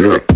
Yeah.